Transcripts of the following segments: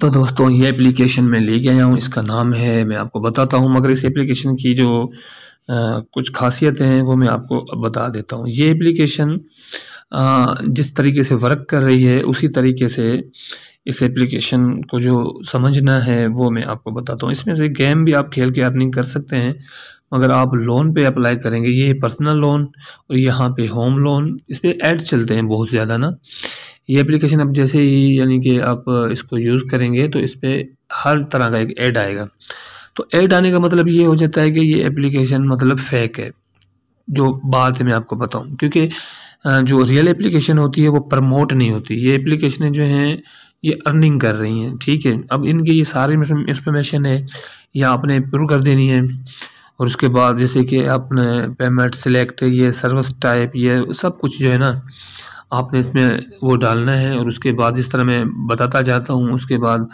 तो दोस्तों ये एप्लीकेशन मैं ले गया हूँ। इसका नाम है मैं आपको बताता हूँ मगर इस एप्लीकेशन की जो आ, कुछ खासियतें हैं वो मैं आपको बता देता हूँ। ये एप्लीकेशन जिस तरीके से वर्क कर रही है उसी तरीके से इस एप्लीकेशन को जो समझना है वो मैं आपको बताता हूँ। इसमें से गेम भी आप खेल के अर्निंग कर सकते हैं मगर आप लोन पे अप्लाई करेंगे। ये पर्सनल लोन और यहाँ पे होम लोन इस पर ऐड चलते हैं बहुत ज़्यादा ना। ये एप्लीकेशन अब जैसे ही, यानी कि आप इसको यूज़ करेंगे तो इस पर हर तरह का एक ऐड आएगा। तो ऐड आने का मतलब ये हो जाता है कि ये एप्लीकेशन मतलब फेक है, जो बात है मैं आपको बताऊँ। क्योंकि जो रियल एप्लीकेशन होती है, वो प्रमोट नहीं होती। ये एप्लीकेशनें जो हैं, ये अर्निंग कर रही हैं, ठीक है? अब इनकी ये सारी इंफॉर्मेशन है, या आपने प्रूव कर देनी है, और उसके बाद जैसे कि आपने पेमेंट सिलेक्ट ये सर्विस टाइप ये सब कुछ जो है ना आपने इसमें वो डालना है और उसके बाद जिस तरह मैं बताता जाता हूँ, उसके बाद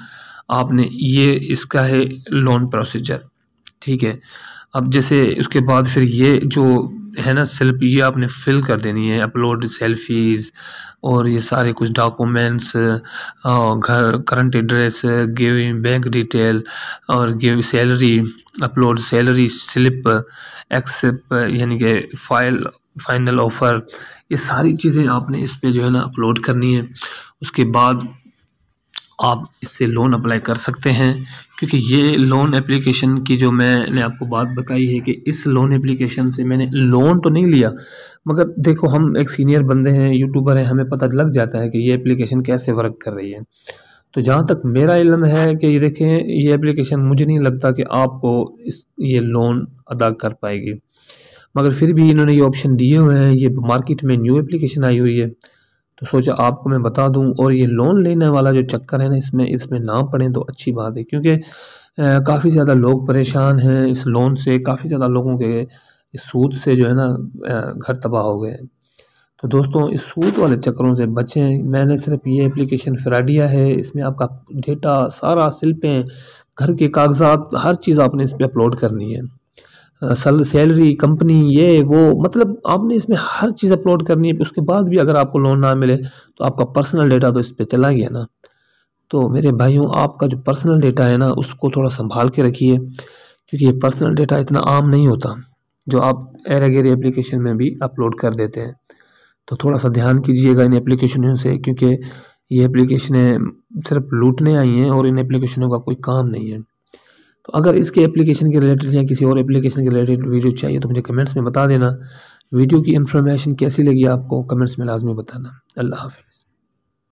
आपने ये इसका है लोन प्रोसीजर ठीक है? अब जैसे उसके बाद फिर ये जो है ना सेल्फ ये आपने फिल कर देनी है अपलोड सेल्फीज़ और ये सारे कुछ डॉक्यूमेंट्स घर current address giving bank detail और give salary upload salary slip except यानी कि फ़ाइल फाइनल ऑफ़र ये सारी चीज़ें आपने इस पर जो है ना अपलोड करनी है। उसके बाद आप इससे लोन अप्लाई कर सकते हैं, क्योंकि ये लोन एप्लीकेशन की जो मैंने आपको बात बताई है कि इस लोन एप्लीकेशन से मैंने लोन तो नहीं लिया, मगर देखो हम एक सीनियर बंदे हैं यूट्यूबर हैं, हमें पता लग जाता है कि ये एप्लीकेशन कैसे वर्क कर रही है। तो जहाँ तक मेरा इलम है कि ये देखें, ये एप्लीकेशन मुझे नहीं लगता कि आपको इस, ये लोन अदा कर पाएगी। मगर फिर भी इन्होंने ये ऑप्शन दिए हुए हैं। ये मार्केट में न्यू एप्लीकेशन आई हुई है। तो सोचा, आपको मैं बता दूँ, और ये लोन लेने वाला जो चक्कर है ना, इसमें इसमें ना पड़े तो अच्छी बात है, क्योंकि काफ़ी ज़्यादा लोग परेशान हैं इस लोन से। काफ़ी ज़्यादा लोगों के इस सूद से जो है ना घर तबाह हो गए तो दोस्तों, इस सूद वाले चक्करों से बचें। मैंने सिर्फ़ ये एप्लीकेशन फ्राडिया है। इसमें आपका डेटा सारा सिल्पें, घर के कागजात, हर चीज़ आपने इस पर अपलोड करनी है। सल, सैलरी, कंपनी, ये, वो मतलब आपने इसमें हर चीज़ अपलोड करनी है उसके बाद भी अगर आपको लोन ना मिले तो आपका पर्सनल डेटा तो इस पर चला गया ना। तो मेरे भाइयों, आपका जो पर्सनल डेटा है ना, उसको थोड़ा संभाल के रखिए, क्योंकि ये पर्सनल डेटा इतना आम नहीं होता, जो आप एरागेरी एप्लीकेशन में भी अपलोड कर देते हैं। तो थोड़ा सा ध्यान कीजिएगा इन एप्लीकेशनों से, क्योंकि ये एप्लीकेशनें सिर्फ़ लूटने आई हैं और इन एप्लीकेशनों का कोई काम नहीं है। तो अगर इसके एप्लीकेशन के रिलेटेड या किसी और एप्लीकेशन के रिलेटेड वीडियो चाहिए तो मुझे कमेंट्स में बता देना। वीडियो की इन्फॉर्मेशन कैसी लगी आपको कमेंट्स में लाजमी बताना। अल्लाह हाफिज़।